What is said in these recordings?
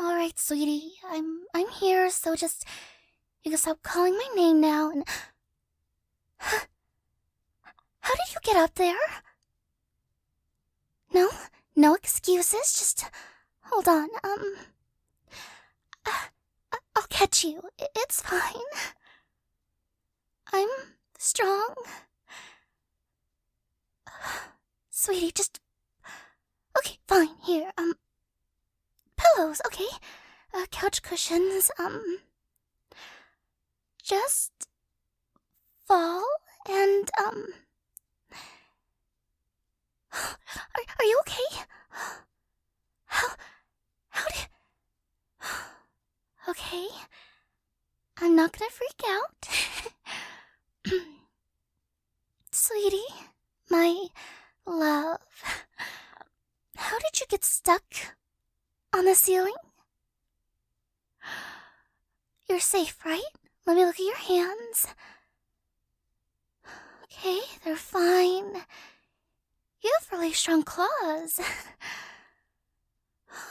Alright, sweetie. I'm I'm here, so just you can stop calling my name now and How did you get up there? No, no excuses, just hold on. Um uh, I'll catch you. It's fine. I'm strong. Sweetie, just Okay, fine. Here, um pillows, okay? Uh, couch cushions, um just fall and um are, are you okay? How how did Okay. I'm not gonna freak out. Sweetie, my love. How did you get stuck the ceiling? You're safe, right? Let me look at your hands. Okay, they're fine. You have really strong claws.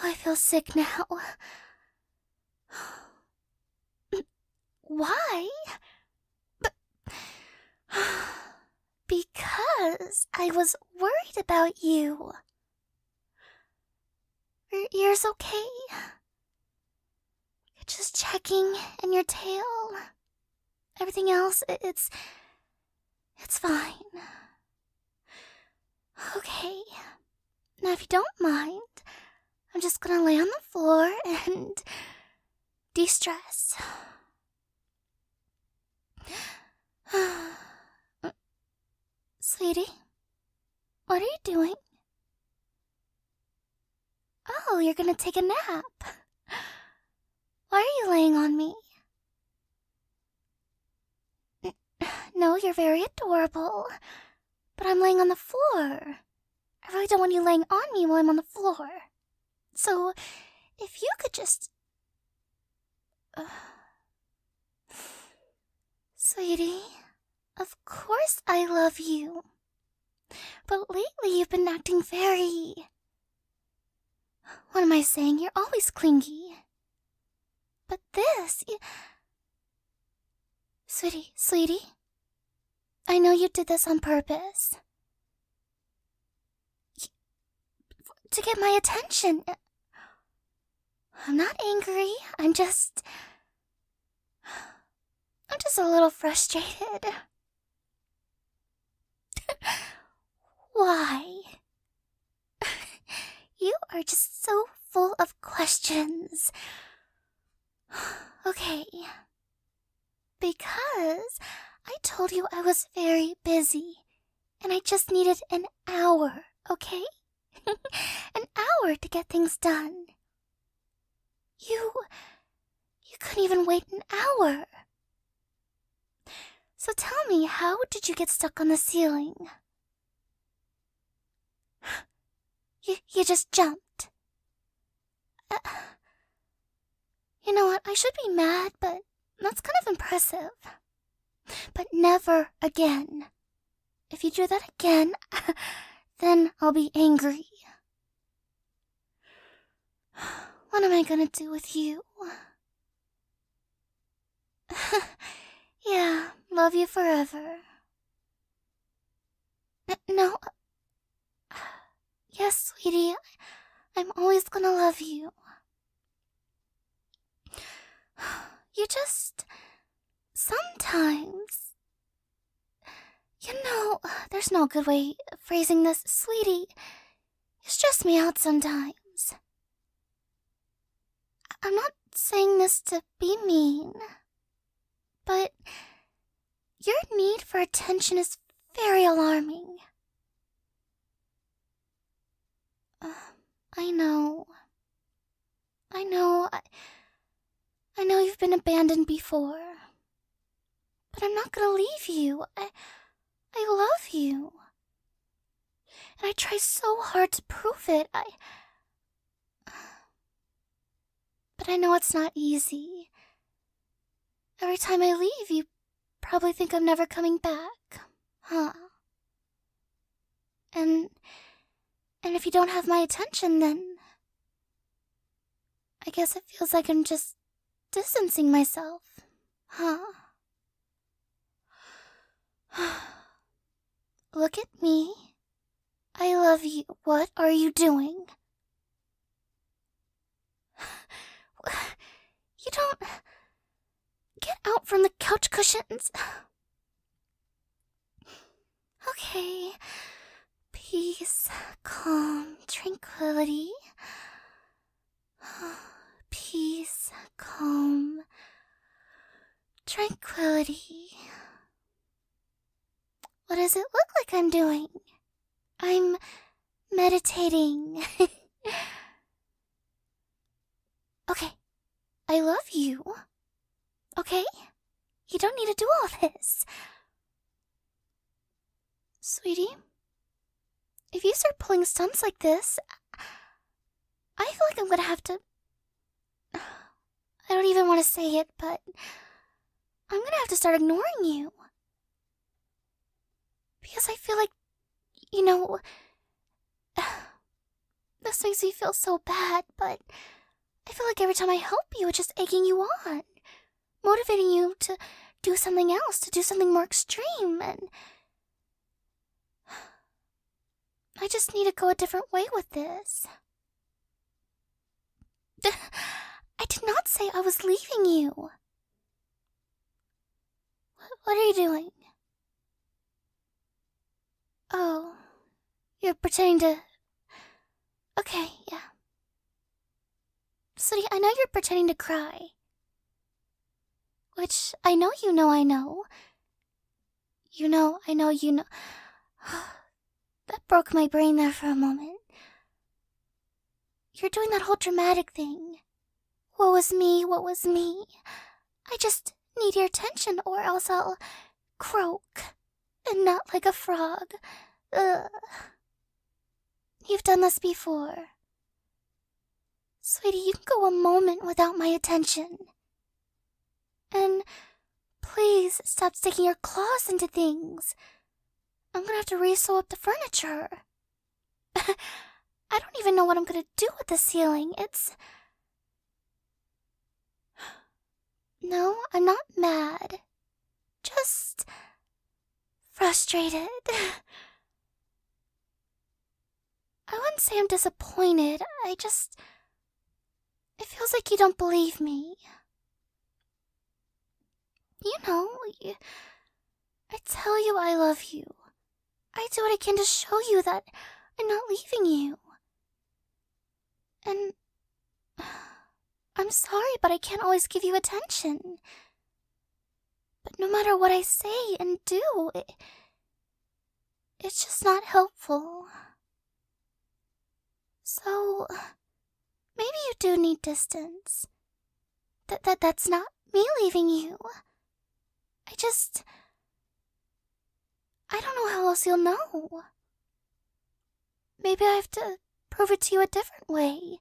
I feel sick now. Why? But because I was worried about you. Your ears okay? Just checking, and your tail. Everything else, it's. it's fine. Okay. Now, if you don't mind, I'm just gonna lay on the floor and. de stress. Sweetie, what are you doing? Oh, you're gonna take a nap. Why are you laying on me? No, you're very adorable. But I'm laying on the floor. I really don't want you laying on me while I'm on the floor. So, if you could just. Sweetie, of course I love you. But lately you've been acting very. What am I saying? You're always clingy. But this. You... Sweetie, sweetie. I know you did this on purpose. To get my attention. I'm not angry. I'm just. I'm just a little frustrated. Why? You are just so full of questions. okay. Because I told you I was very busy, and I just needed an hour, okay? an hour to get things done. You. you couldn't even wait an hour. So tell me, how did you get stuck on the ceiling? You, you just jumped. Uh, you know what? I should be mad, but that's kind of impressive. But never again. If you do that again, then I'll be angry. What am I gonna do with you? yeah, love you forever. N no. Yes, sweetie, I'm always gonna love you. You just. Sometimes. You know, there's no good way of phrasing this, sweetie. You stress me out sometimes. I'm not saying this to be mean, but your need for attention is very alarming. Uh, I know. I know. I, I know you've been abandoned before. But I'm not gonna leave you. I. I love you. And I try so hard to prove it. I. But I know it's not easy. Every time I leave, you probably think I'm never coming back, huh? And. And if you don't have my attention, then. I guess it feels like I'm just distancing myself. Huh? Look at me. I love you. What are you doing? You don't. Get out from the couch cushions. Okay. Peace, calm, tranquility. Peace, calm, tranquility. What does it look like I'm doing? I'm meditating. okay, I love you. Okay? You don't need to do all this. Sweetie, if you start pulling stunts like this, I feel like I'm gonna have to. I don't even want to say it, but I'm gonna have to start ignoring you. Because I feel like, you know, this makes me feel so bad, but I feel like every time I help you, it's just egging you on, motivating you to do something else, to do something more extreme, and. I just need to go a different way with this. I did not say I was leaving you. What are you doing? Oh, you're pretending to. Okay, yeah. Sooty, I know you're pretending to cry. Which I know you know I know. You know, I know you know. that broke my brain there for a moment. You're doing that whole dramatic thing. What was me? What was me? I just need your attention, or else I'll croak, and not like a frog. Ugh. You've done this before. Sweetie, you can go a moment without my attention. And please stop sticking your claws into things. I'm gonna have to re-sew up the furniture. I don't even know what I'm gonna do with the ceiling. It's. No, I'm not mad. Just. frustrated. I wouldn't say I'm disappointed. I just. It feels like you don't believe me. You know, I tell you I love you. I do what I can to show you that I'm not leaving you. And I'm sorry, but I can't always give you attention. But no matter what I say and do, it, it's just not helpful. So, maybe you do need distance. That that that's not me leaving you. I just I don't know how else you'll know. Maybe I have to prove it to you a different way.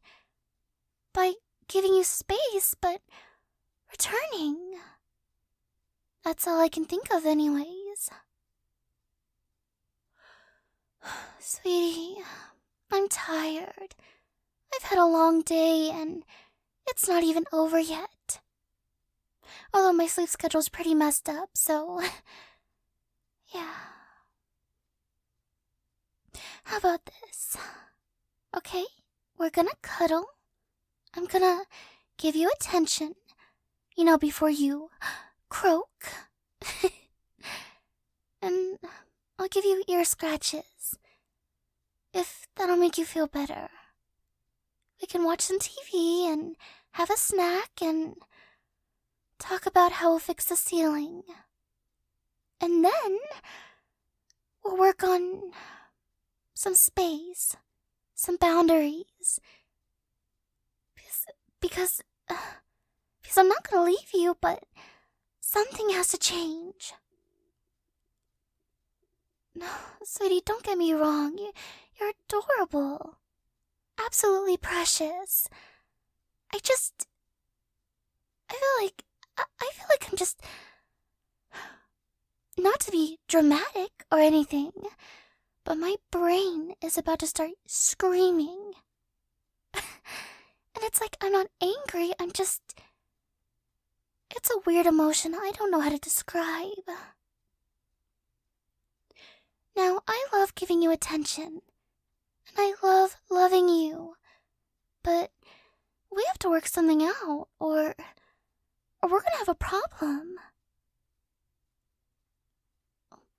By giving you space, but returning. That's all I can think of, anyways. Sweetie, I'm tired. I've had a long day and it's not even over yet. Although my sleep schedule's pretty messed up, so. yeah. About this? Okay, we're gonna cuddle. I'm gonna give you attention. You know, before you croak. and I'll give you ear scratches. If that'll make you feel better. We can watch some TV and have a snack and talk about how we'll fix the ceiling. And then we'll work on some space, some boundaries. Because, because, uh, because I'm not gonna leave you, but something has to change. No, sweetie, don't get me wrong. You, you're adorable. Absolutely precious. I just. I feel like. I, I feel like I'm just. Not to be dramatic or anything, but my brain is about to start screaming. and it's like I'm not angry, I'm just. It's a weird emotion I don't know how to describe. Now, I love giving you attention, and I love loving you, but we have to work something out, or. or we're gonna have a problem.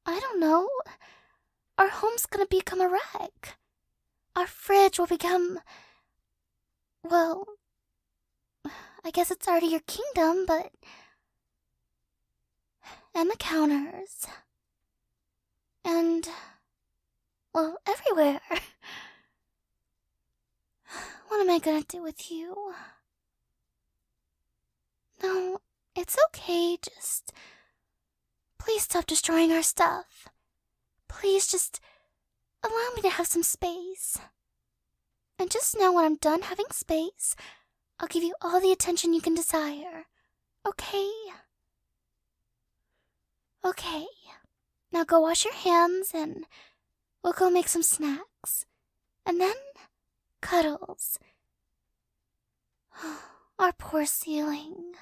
I don't know. Our home's gonna become a wreck. Our fridge will become. Well. I guess it's already your kingdom, but. And the counters. And. Well, everywhere. What am I gonna do with you? No, it's okay, just. Please stop destroying our stuff. Please just allow me to have some space. And just now, when I'm done having space, I'll give you all the attention you can desire. Okay? Okay. Now go wash your hands and we'll go make some snacks. And then, cuddles. Our poor ceiling.